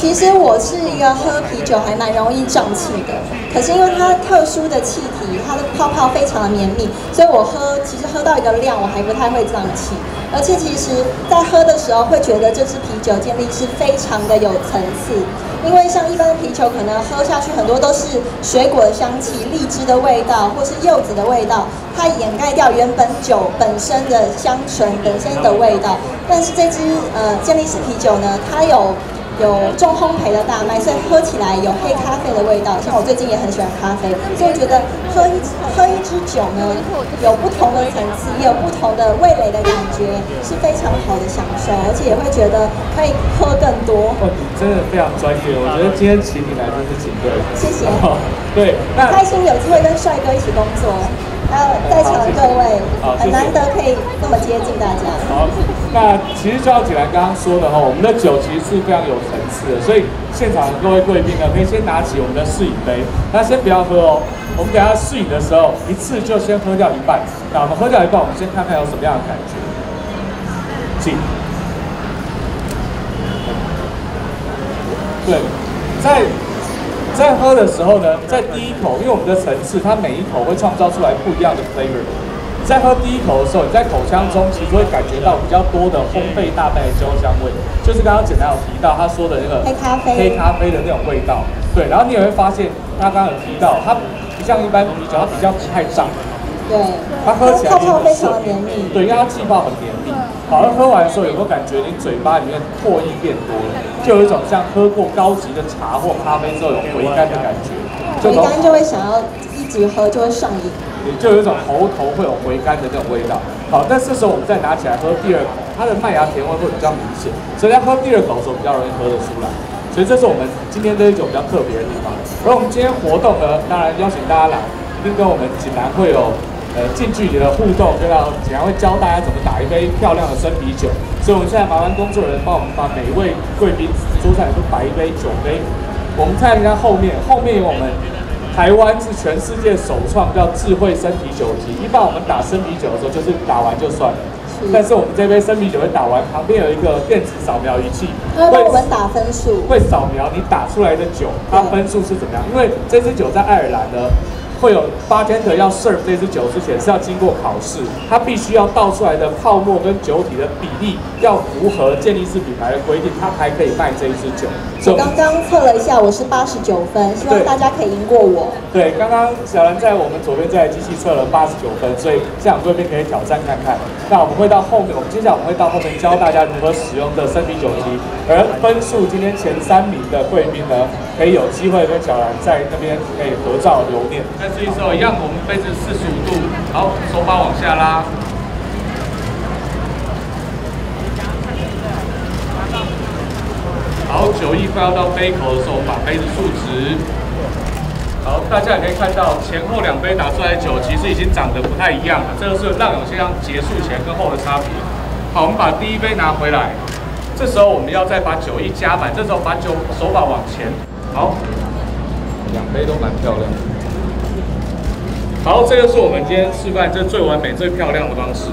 其实我是一个喝啤酒还蛮容易胀气的，可是因为它特殊的气体，它的泡泡非常的绵密，所以我喝其实喝到一个量，我还不太会胀气。而且其实，在喝的时候会觉得这支啤酒建立是非常的有层次，因为像一般的啤酒可能喝下去很多都是水果的香气、荔枝的味道或是柚子的味道，它掩盖掉原本酒本身的香醇本身的味道。但是这支呃健力士啤酒呢，它有。有重烘焙的大麦，所以喝起来有黑咖啡的味道。像我最近也很喜欢咖啡，所以觉得喝一喝一支酒呢，有不同的层次，也有不同的味蕾的感觉，是非常好的享受，而且也会觉得可以喝更多。哦，你真的非常专业，我觉得今天请你来真是请对了。谢谢。对，那开心有机会跟帅哥一起工作。还有在场的各位，很难得可以那么接近大家。好，那其实就像锦兰刚刚说的哈，我们的酒其实是非常有层次的，所以现场的各位贵宾呢，可以先拿起我们的试饮杯，那先不要喝哦，我们等下试饮的时候，一次就先喝掉一半。那我们喝掉一半，我们先看看有什么样的感觉。请。对，在。在喝的时候呢，在第一口，因为我们的层次，它每一口会创造出来不一样的 flavor。在喝第一口的时候，你在口腔中其实会感觉到比较多的烘焙大麦的焦香味，就是刚刚简单有提到他说的那个黑咖啡黑咖啡的那种味道。对，然后你也会发现，他刚刚有提到，它不像一般啤酒，它比较不太胀。对，它喝起来泡泡非常密。对，因为它气泡很绵密。好，像喝完的时候有没有感觉你嘴巴里面唾液变多了？就有一种像喝过高级的茶或咖啡之后有回甘的感觉。回甘就会想要一直喝，就会上瘾。也就有一种喉头会有回甘的那种味道。好，但这时候我们再拿起来喝第二口，它的麦芽甜味会比较明显，所以在喝第二口的时候比较容易喝得出来。所以这是我们今天这一酒比较特别的地方。而我们今天活动呢，当然邀请大家来，一定跟我们济南会有。呃，近距离的互动，跟到怎样会教大家怎么打一杯漂亮的生啤酒。所以，我们现在麻烦工作人员帮我们把每一位贵宾桌上都摆一杯酒杯。我们看一下后面，后面有我们台湾是全世界首创叫智慧生啤酒机。一般我们打生啤酒的时候，就是打完就算了。但是我们这杯生啤酒会打完，旁边有一个电子扫描仪器，为我们打分数，会扫描你打出来的酒，它分数是怎么样？因为这支酒在爱尔兰呢。会有八天的要 serve 这支酒之前是要经过考试，它必须要倒出来的泡沫跟酒体的比例要符合健力士品牌的规定，它才可以卖这一支酒。我刚刚测了一下，我是八十九分，希望大家可以赢过我。对，刚刚小兰在我们左边这台机器测了八十九分，所以现场贵宾可以挑战看看。那我们会到后面，我们接下来我们会到后面教大家如何使用的生啤酒机，而分数今天前三名的贵宾呢，可以有机会跟小兰在那边可以合照留念。试一手一样，我们杯子四十五度，好，手把往下拉。好，酒意快要到杯口的时候，把杯子竖直。好，大家也可以看到前后两杯打出来的酒其实已经长得不太一样了，这个是浪涌先生结束前跟后的差别。好，我们把第一杯拿回来，这时候我们要再把酒意加满，这时候把酒手把往前。好，两杯都蛮漂亮的。好，这个是我们今天示范这最完美、最漂亮的方式。